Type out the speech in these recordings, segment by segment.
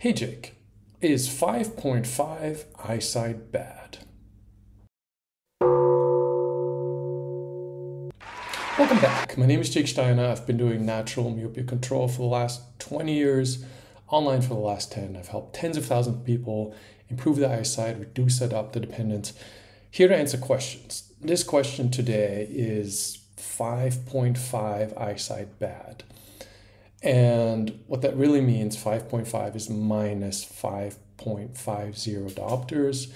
Hey Jake, is 5.5 eyesight bad? Welcome back. My name is Jake Steiner. I've been doing natural myopia control for the last 20 years, online for the last 10. I've helped tens of thousands of people improve their eyesight, reduce diopter dependence. Here to answer questions. This question today is 5.5 eyesight bad? And what that really means, 5.5 is minus 5.50 diopters.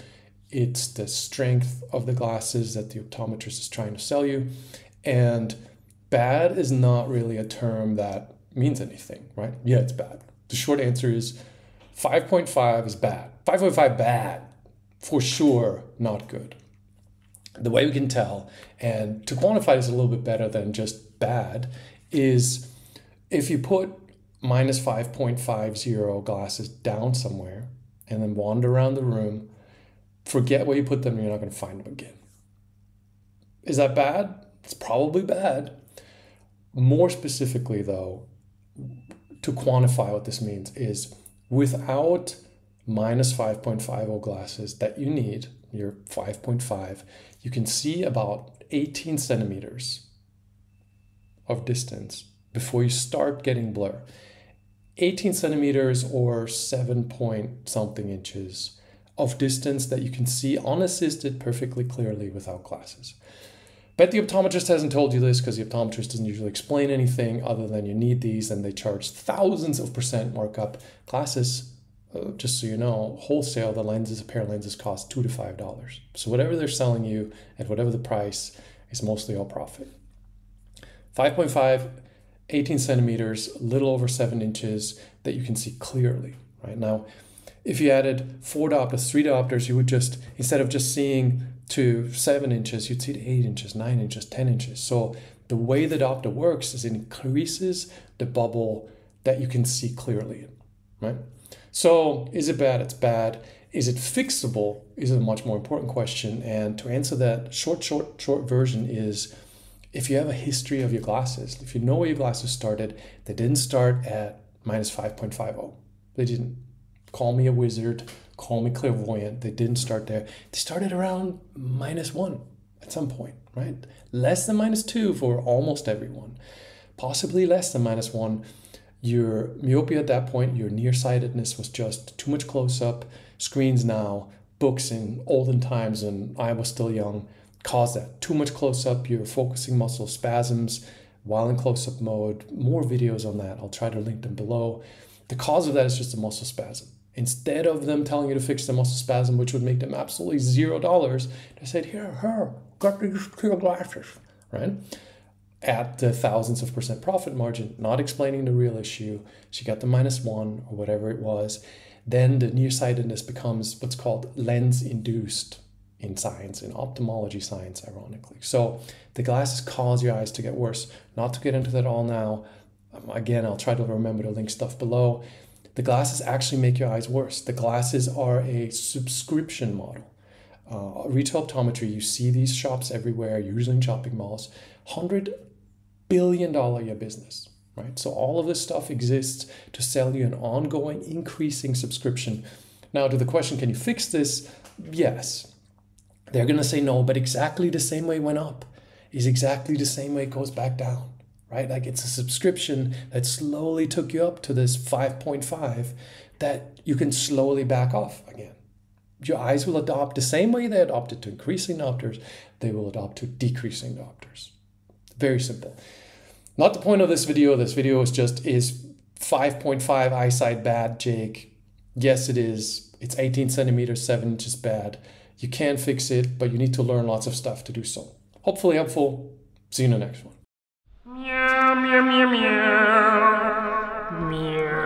It's the strength of the glasses that the optometrist is trying to sell you. And bad is not really a term that means anything, right? Yeah, it's bad. The short answer is 5.5 is bad. 5.5 bad, for sure, not good. The way we can tell, and to quantify this a little bit better than just bad, is if you put minus 5.50 glasses down somewhere and then wander around the room, forget where you put them, you're not going to find them again. Is that bad? It's probably bad. More specifically, though, to quantify what this means is without minus 5.50 glasses that you need, your 5.5, you can see about 18 centimeters of distance before you start getting blur. 18 centimeters or 7 point something inches of distance that you can see unassisted perfectly clearly without glasses. Bet the optometrist hasn't told you this because the optometrist doesn't usually explain anything other than you need these and they charge thousands of percent markup. Glasses, uh, just so you know, wholesale, the lenses, a pair of lenses cost two to five dollars. So whatever they're selling you at whatever the price is mostly all profit. 5.5, 18 centimeters, a little over seven inches that you can see clearly, right? Now, if you added four diopters, three diopters, you would just, instead of just seeing to seven inches, you'd see to eight inches, nine inches, 10 inches. So the way the diopter works is it increases the bubble that you can see clearly, right? So is it bad? It's bad. Is it fixable? Is a much more important question. And to answer that, short, short, short version is if you have a history of your glasses, if you know where your glasses started, they didn't start at minus 5.50. They didn't. Call me a wizard call me clairvoyant. They didn't start there. They started around minus one at some point, right? Less than minus two for almost everyone. Possibly less than minus one. Your myopia at that point, your nearsightedness was just too much close up. Screens now, books in olden times and I was still young caused that. Too much close up, your focusing muscle spasms while in close up mode. More videos on that. I'll try to link them below. The cause of that is just a muscle spasm. Instead of them telling you to fix the muscle spasm, which would make them absolutely zero dollars, they said, Here, here, got these clear glasses, right? At the thousands of percent profit margin, not explaining the real issue. She got the minus one or whatever it was. Then the nearsightedness becomes what's called lens induced in science, in ophthalmology science, ironically. So the glasses cause your eyes to get worse. Not to get into that all now. Um, again, I'll try to remember to link stuff below the glasses actually make your eyes worse. The glasses are a subscription model. Uh, retail optometry, you see these shops everywhere, usually in shopping malls. $100 billion year business, right? So all of this stuff exists to sell you an ongoing, increasing subscription. Now, to the question, can you fix this? Yes. They're going to say no, but exactly the same way it went up is exactly the same way it goes back down right? Like it's a subscription that slowly took you up to this 5.5 that you can slowly back off again. Your eyes will adopt the same way they adopted to increasing diopters, they will adopt to decreasing diopters. Very simple. Not the point of this video. This video is just is 5.5 eyesight bad, Jake? Yes, it is. It's 18 centimeters, 7 inches bad. You can fix it, but you need to learn lots of stuff to do so. Hopefully helpful. See you in the next one. Meow, meow, meow, meow. Meow.